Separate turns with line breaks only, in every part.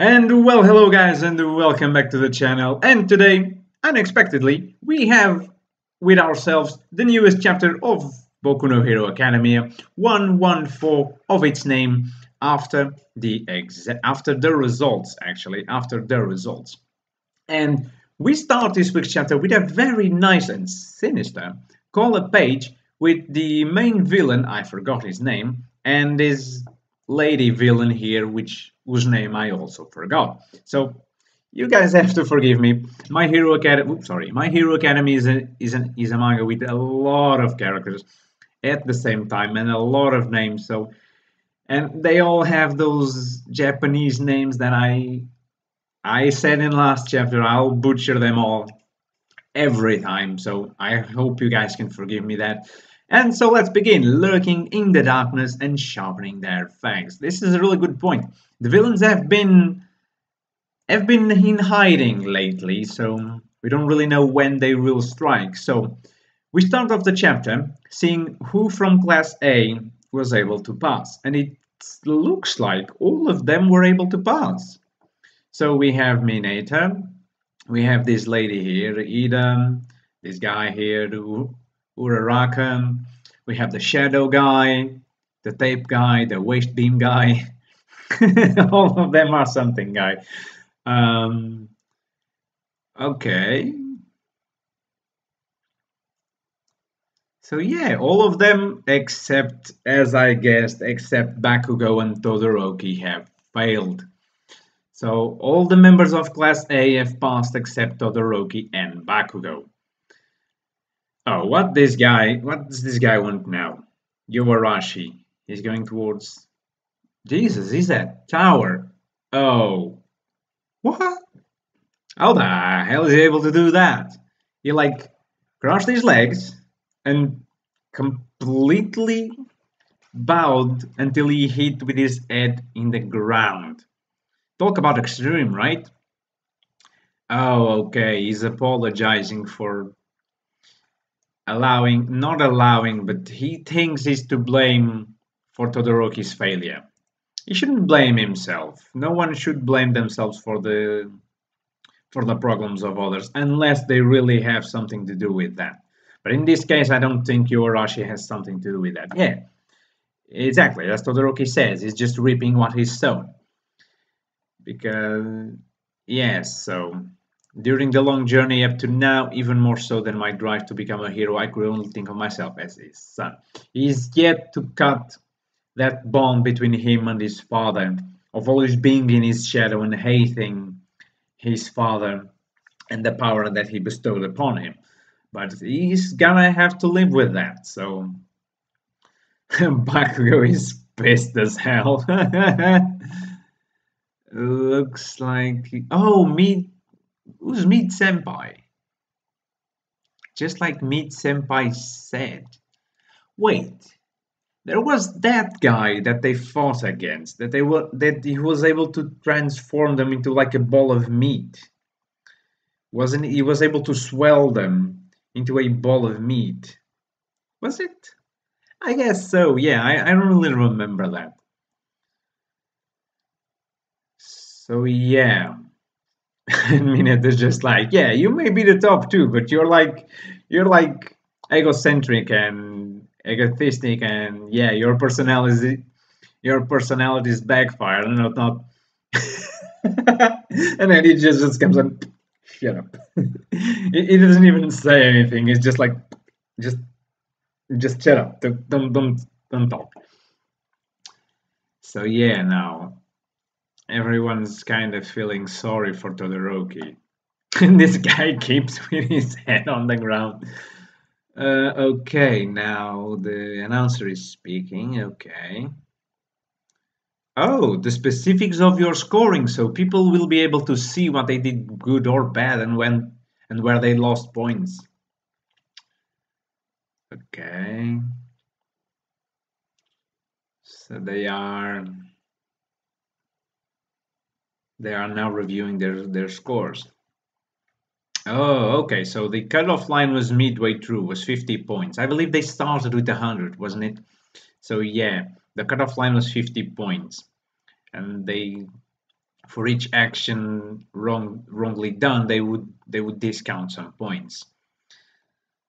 And well, hello guys, and welcome back to the channel. And today, unexpectedly, we have with ourselves the newest chapter of Boku no Hero Academia, 114 of its name, after the after the results, actually, after the results. And we start this week's chapter with a very nice and sinister color page with the main villain, I forgot his name, and his lady villain here, which whose name I also forgot. So you guys have to forgive me. My Hero Academy, oops, sorry, My Hero Academy is a is an is a manga with a lot of characters at the same time and a lot of names. So and they all have those Japanese names that I I said in last chapter. I'll butcher them all every time. So I hope you guys can forgive me that. And so let's begin, lurking in the darkness and sharpening their fangs. This is a really good point. The villains have been have been in hiding lately, so we don't really know when they will strike. So we start off the chapter seeing who from class A was able to pass, and it looks like all of them were able to pass. So we have Mineta, we have this lady here, Iida, this guy here, Uraraka. We have the shadow guy, the tape guy, the waist beam guy. All of them are something guy. Um, okay. So yeah, all of them except, as I guessed, except Bakugo and Todoroki have failed. So all the members of Class A have passed except Todoroki and Bakugo. Oh, what this guy, what does this guy want now? Yoarashi. He's going towards... Jesus, is that tower? Oh. What? How the hell is he able to do that? He like crossed his legs and completely bowed until he hit with his head in the ground. Talk about extreme, right? Oh, okay, he's apologizing for allowing, not allowing, but he thinks he's to blame for Todoroki's failure. He shouldn't blame himself. No one should blame themselves for the for the problems of others unless they really have something to do with that. But in this case, I don't think Yoarashi has something to do with that. Yeah, exactly. As Todoroki says, he's just reaping what he's sown. Because, yes, so during the long journey up to now, even more so than my drive to become a hero, I could only think of myself as his son. He's yet to cut that bond between him and his father, of always being in his shadow and hating his father and the power that he bestowed upon him. But he's gonna have to live with that, so Bakugo is pissed as hell. Looks like... Oh, me Who's Meat Senpai? Just like Meat Senpai said. Wait, there was that guy that they fought against, that they were that he was able to transform them into like a ball of meat. Wasn't he was able to swell them into a ball of meat? Was it? I guess so, yeah, I, I don't really remember that. So yeah. Mineta is just like, yeah, you may be the top two, but you're like, you're like egocentric and egotistic, and yeah, your personality, your personality is backfired, and not and then he just, just comes and shut up. he, doesn't even say anything. He's just like, just, just shut up. Don't don't don't, don't talk. So yeah, now everyone's kind of feeling sorry for Todoroki. This guy keeps with his head on the ground. Uh, okay, now the announcer is speaking. Okay. Oh, the specifics of your scoring, so people will be able to see what they did good or bad and when and where they lost points. Okay. So they are they are now reviewing their, their scores. Oh, okay. So the cutoff line was midway through, was 50 points. I believe they started with 100, wasn't it? So yeah, the cutoff line was 50 points. And they for each action wrong wrongly done, they would they would discount some points.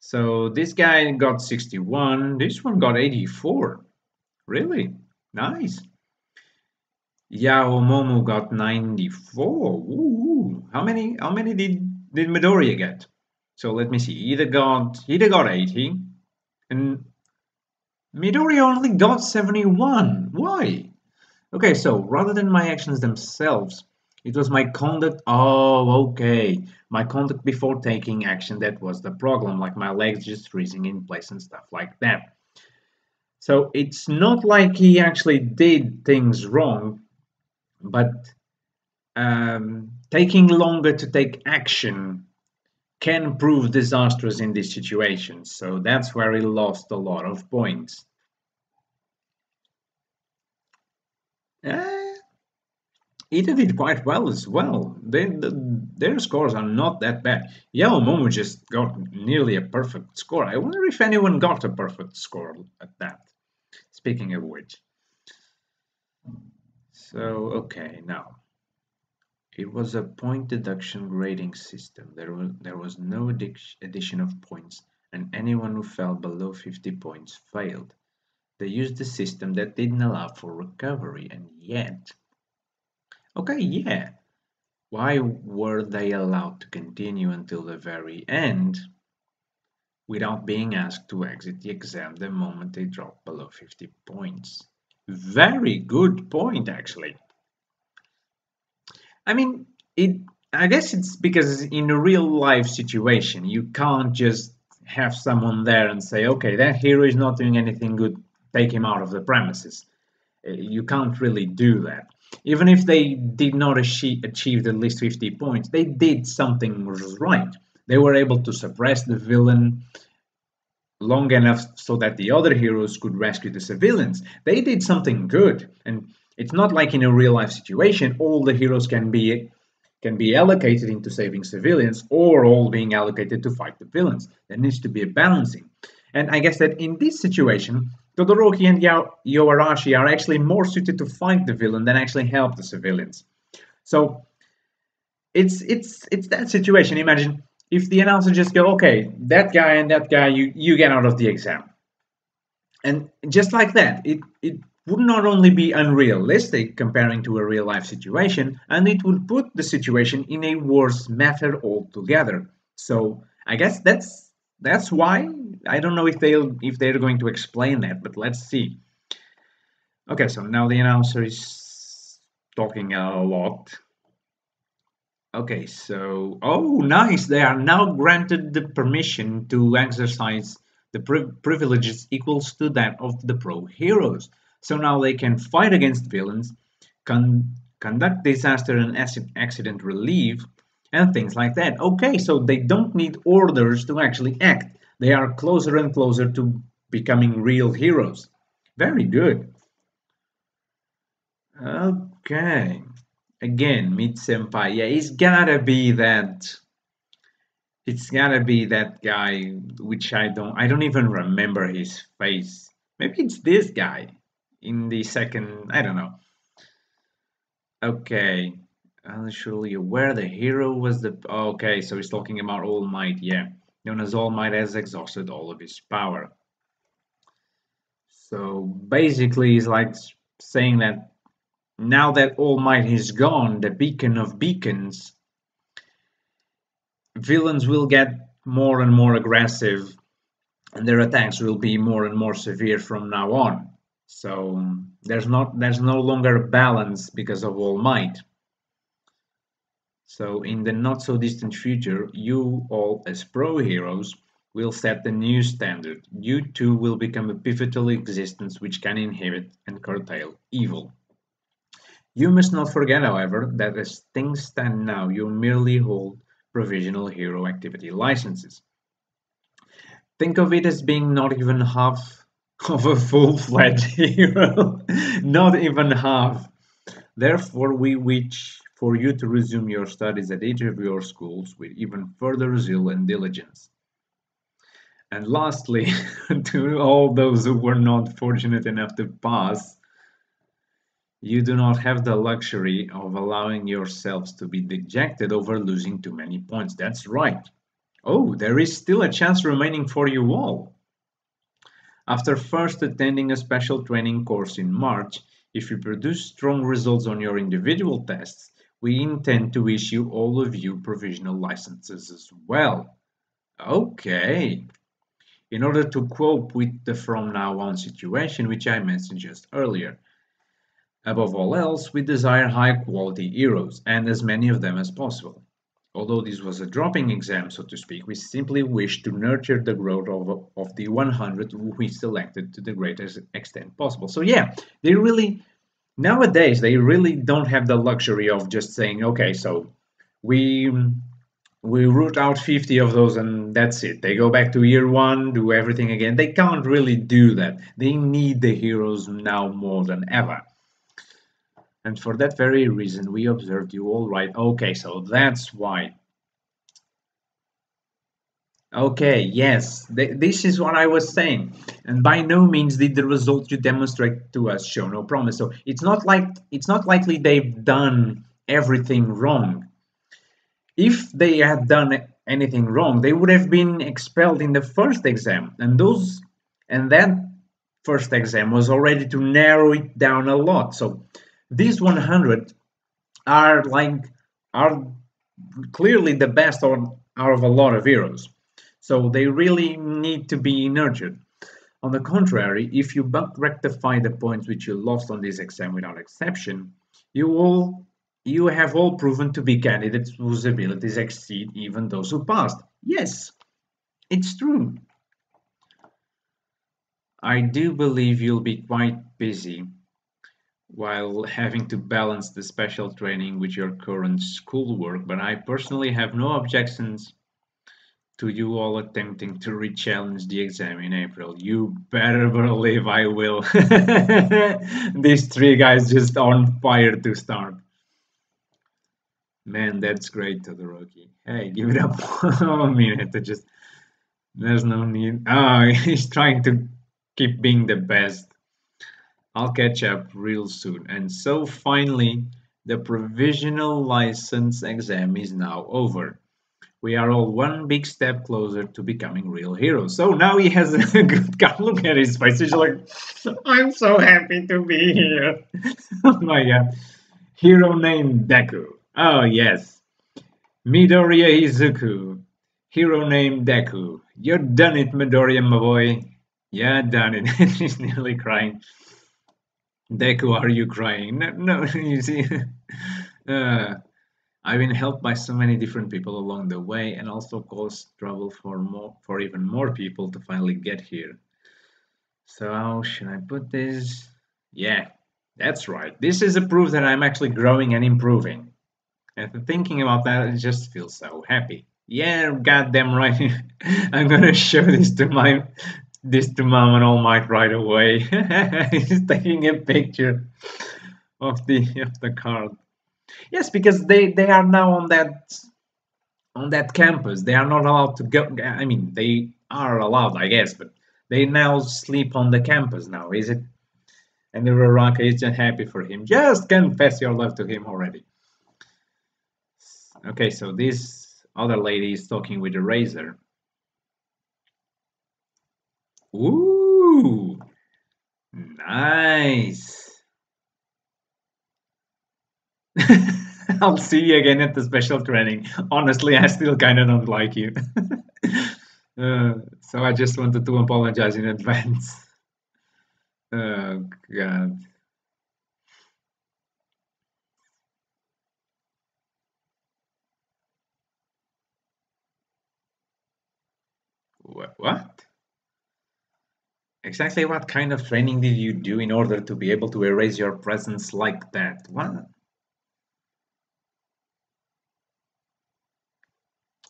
So this guy got 61. This one got 84. Really? Nice. Yao Momo got 94. Ooh, how many how many did did Midoriya get? So let me see. Iida got Iida got 80 and Midoriya only got 71. Why? Okay, so rather than my actions themselves, it was my conduct. Oh, okay. My conduct before taking action that was the problem, like my legs just freezing in place and stuff like that. So it's not like he actually did things wrong, but um, taking longer to take action can prove disastrous in this situation. So that's where he lost a lot of points. Uh, did quite well as well. They, the, their scores are not that bad. Yao Momo just got nearly a perfect score. I wonder if anyone got a perfect score at that. Speaking of which. So, okay, now. It was a point deduction grading system. There was, there was no addition of points, and anyone who fell below 50 points failed. They used a system that didn't allow for recovery, and yet... Okay, yeah. Why were they allowed to continue until the very end without being asked to exit the exam the moment they dropped below 50 points? Very good point, actually. I mean, it. I guess it's because in a real life situation, you can't just have someone there and say, okay, that hero is not doing anything good take him out of the premises. Uh, you can't really do that. Even if they did not achieve, achieve at least 50 points, they did something right. They were able to suppress the villain long enough so that the other heroes could rescue the civilians. They did something good. And it's not like in a real life situation, all the heroes can be can be allocated into saving civilians or all being allocated to fight the villains. There needs to be a balancing. And I guess that in this situation, Todoroki and Yoarashi are actually more suited to fight the villain than actually help the civilians. So it's it's it's that situation. Imagine if the announcer just go, okay, that guy and that guy, you you get out of the exam, and just like that, it it would not only be unrealistic comparing to a real life situation, and it would put the situation in a worse matter altogether. So I guess that's that's why I don't know if they'll if they're going to explain that, but let's see. Okay, so now the announcer is talking a lot. Okay, so oh, nice! They are now granted the permission to exercise the pri privileges equals to that of the pro heroes. So now they can fight against villains, con conduct disaster and accident relief, and things like that. Okay, so they don't need orders to actually act. They are closer and closer to becoming real heroes. Very good. Okay. Again, Meat Senpai. Yeah, it's gotta be that. It's gotta be that guy, which I don't. I don't even remember his face. Maybe it's this guy in the second. I don't know. Okay. I'm Surely aware the hero was the okay, so he's talking about All Might, yeah. Known as All Might has exhausted all of his power. So basically he's like saying that now that All Might is gone, the beacon of beacons, villains will get more and more aggressive and their attacks will be more and more severe from now on. So um, there's not there's no longer balance because of All Might. So in the not so distant future, you all as pro heroes will set the new standard. You too will become a pivotal existence which can inhibit and curtail evil. You must not forget, however, that as things stand now, you merely hold provisional hero activity licenses. Think of it as being not even half of a full-fledged hero. not even half. Therefore, we wish for you to resume your studies at each of your schools with even further zeal and diligence. And lastly, to all those who were not fortunate enough to pass, You do not have the luxury of allowing yourselves to be dejected over losing too many points. That's right. Oh, there is still a chance remaining for you all. After first attending a special training course in March, if you produce strong results on your individual tests, we intend to issue all of you provisional licenses as well. Okay. In order to cope with the from now on situation, which I mentioned just earlier, Above all else, we desire high quality heroes, and as many of them as possible. Although this was a dropping exam, so to speak, we simply wish to nurture the growth of, of the 100 we selected to the greatest extent possible. So yeah, they really, nowadays, they really don't have the luxury of just saying, okay, so we we root out 50 of those and that's it. They go back to year one, do everything again. They can't really do that. They need the heroes now more than ever. And for that very reason, we observed you all right. Okay, so that's why. Okay, yes, th this is what I was saying. And by no means did the result you demonstrate to us show no promise. So it's not like it's not likely they've done everything wrong. If they had done anything wrong, they would have been expelled in the first exam. And those and that first exam was already to narrow it down a lot. So these 100 are like are clearly the best out of a lot of heroes. So they really need to be nurtured. On the contrary if you but rectify the points which you lost on this exam without exception you all you have all proven to be candidates whose abilities exceed even those who passed. Yes it's true. I do believe you'll be quite busy while having to balance the special training with your current schoolwork, but I personally have no objections to you all attempting to re-challenge the exam in April. You better believe I will. These three guys just on fire to start. Man, that's great, Todoroki. Hey, give it up a minute to just... There's no need... Oh, he's trying to keep being the best. I'll catch up real soon. And so finally, the provisional license exam is now over. We are all one big step closer to becoming real heroes. So now he has a good God, look at his face. He's like, I'm so happy to be here. oh my god. Hero named Deku. Oh yes. Midoriya Izuku. Hero named Deku. You're done it, Midoriya, my boy. Yeah, done it. He's nearly crying. Deku, are you crying? No, you see, uh, I've been helped by so many different people along the way and also caused trouble for more, for even more people to finally get here. So how should I put this? Yeah, that's right. This is a proof that I'm actually growing and improving. And thinking about that, it just feels so happy. Yeah, goddamn right. I'm gonna show this to my this to Mom and All Might right away. He's taking a picture of the of the card. Yes, because they they are now on that on that campus. They are not allowed to go. I mean, they are allowed, I guess, but they now sleep on the campus now. Is it? And the Uraraka is just happy for him. Just confess your love to him already. Okay, so this other lady is talking with the razor. Ooh, nice. I'll see you again at the special training. Honestly, I still kind of don't like you. uh, so I just wanted to apologize in advance. Oh, God. What? What? Exactly what kind of training did you do in order to be able to erase your presence like that? What?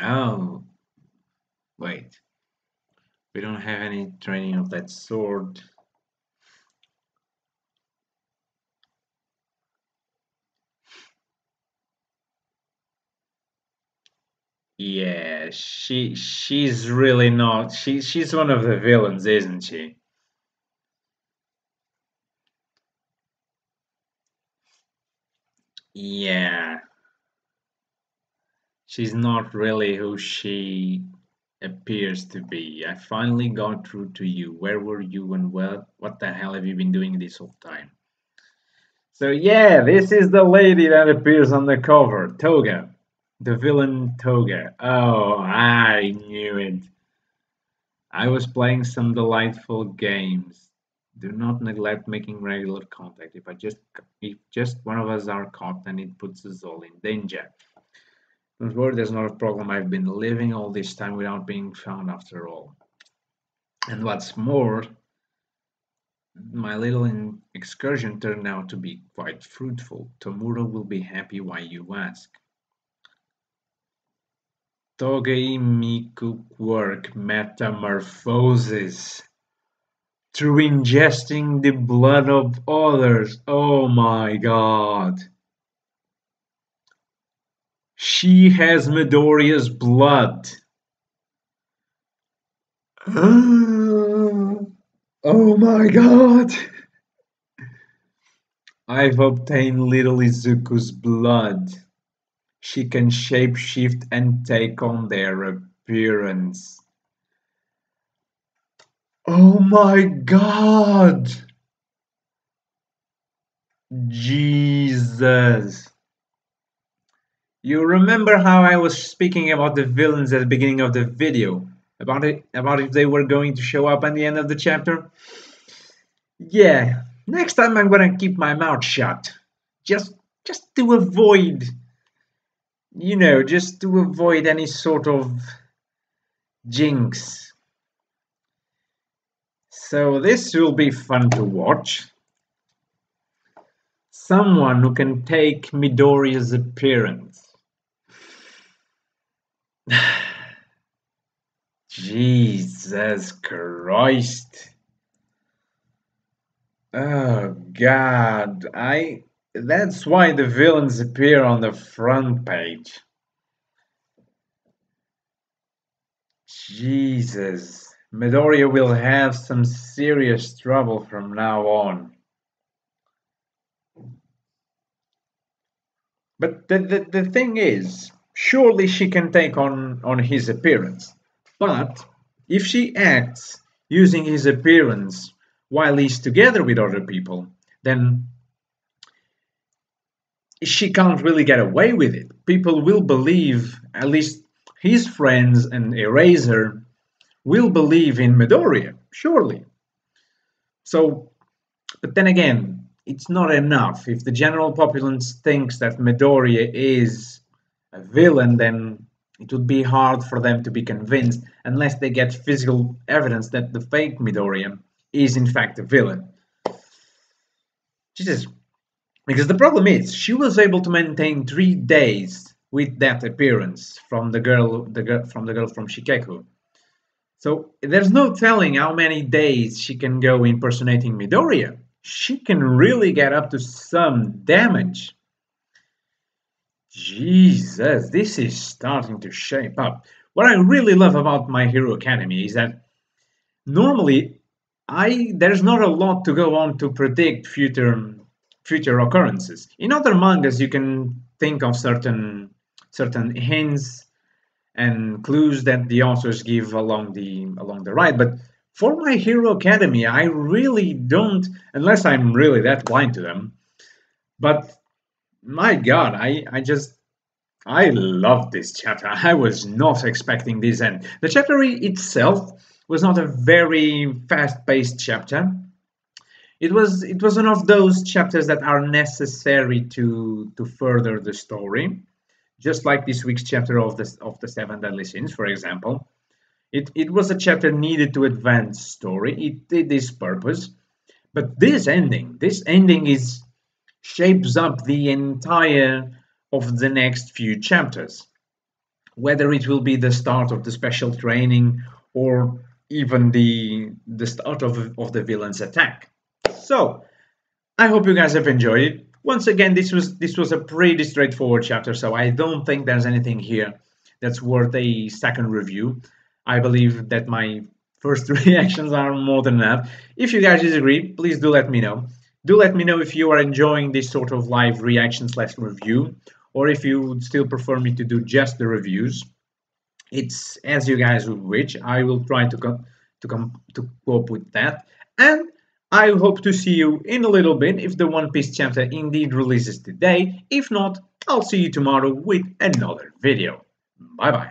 Oh, wait. We don't have any training of that sort. Yeah, she she's really not. She she's one of the villains, isn't she? Yeah. She's not really who she appears to be. I finally got through to you. Where were you and what what the hell have you been doing this whole time? So yeah, this is the lady that appears on the cover, Toga. The villain Toga. Oh, I knew it. I was playing some delightful games. Do not neglect making regular contact. If I just if just one of us are caught, then it puts us all in danger. Don't worry, there's not a problem. I've been living all this time without being found after all. And what's more, my little excursion turned out to be quite fruitful. Tomura will be happy why you ask. Toga Himiko quirk metamorphosis through ingesting the blood of others. Oh my god. She has Midoriya's blood. oh my god! I've obtained little Izuku's blood. She can shapeshift and take on their appearance. Oh my god! Jesus. You remember how I was speaking about the villains at the beginning of the video? About it about if they were going to show up at the end of the chapter? Yeah, next time I'm gonna keep my mouth shut. Just just to avoid you know, just to avoid any sort of jinx. So this will be fun to watch. Someone who can take Midoriya's appearance Jesus Christ. Oh God, I that's why the villains appear on the front page. Jesus, Midoriya will have some serious trouble from now on. But the, the, the thing is, surely she can take on, on his appearance. But if she acts using his appearance while he's together with other people, then she can't really get away with it. People will believe, at least his friends and Eraser will believe in Midoriya, surely. So, but then again, it's not enough. If the general populace thinks that Midoriya is a villain, then it would be hard for them to be convinced unless they get physical evidence that the fake Midoriya is in fact a villain. Jesus. Because the problem is, she was able to maintain three days with that appearance from the girl, the girl from the girl from Shiketsu. So there's no telling how many days she can go impersonating Midoriya. She can really get up to some damage. Jesus, this is starting to shape up. What I really love about My Hero Academia is that normally I there's not a lot to go on to predict future future occurrences. In other mangas you can think of certain certain hints and clues that the authors give along the along the ride, but for My Hero Academy, I really don't unless I'm really that blind to them. But my god, I, I just I love this chapter. I was not expecting this end. The chapter itself was not a very fast-paced chapter. It was it was one of those chapters that are necessary to to further the story, just like this week's chapter of the of the seven deadly sins, for example. It it was a chapter needed to advance story. It did this purpose, but this ending, this ending is shapes up the entire of the next few chapters. Whether it will be the start of the special training or even the the start of, of the villain's attack. So I hope you guys have enjoyed it. Once again, this was this was a pretty straightforward chapter, so I don't think there's anything here that's worth a second review. I believe that my first reactions are more than enough. If you guys disagree, please do let me know. do let me know if you are enjoying this sort of live reaction slash review or if you would still prefer me to do just the reviews it's as you guys would wish i will try to come to come to cope with that and i hope to see you in a little bit if the one piece chapter indeed releases today. If not i'll see you tomorrow with another video. Bye bye